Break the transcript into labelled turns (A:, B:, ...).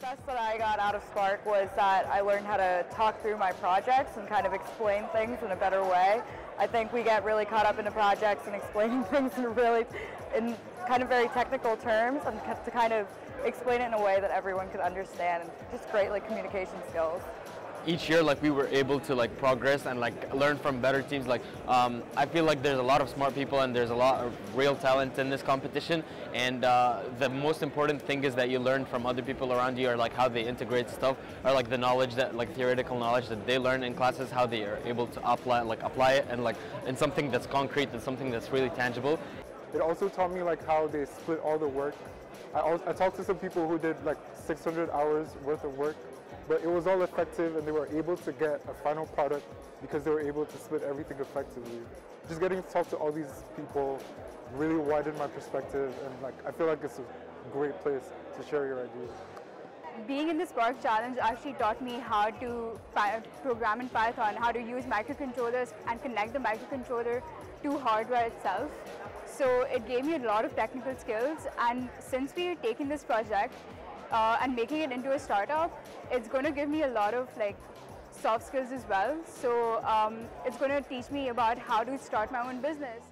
A: best that I got out of Spark was that I learned how to talk through my projects and kind of explain things in a better way. I think we get really caught up into projects and explaining things in really, in kind of very technical terms and to kind of explain it in a way that everyone could understand and just great like communication skills
B: each year like we were able to like progress and like learn from better teams. Like um, I feel like there's a lot of smart people and there's a lot of real talent in this competition. And uh, the most important thing is that you learn from other people around you or like how they integrate stuff or like the knowledge that like theoretical knowledge that they learn in classes how they are able to apply like apply it and like in something that's concrete and something that's really tangible.
C: It also taught me like how they split all the work I, I talked to some people who did like 600 hours worth of work but it was all effective and they were able to get a final product because they were able to split everything effectively. Just getting to talk to all these people really widened my perspective and like I feel like it's a great place to share your ideas.
D: Being in the Spark Challenge actually taught me how to program in Python, how to use microcontrollers and connect the microcontroller to hardware itself. So it gave me a lot of technical skills and since we've taken this project, uh, and making it into a startup, it's going to give me a lot of like soft skills as well. So um, it's going to teach me about how to start my own business.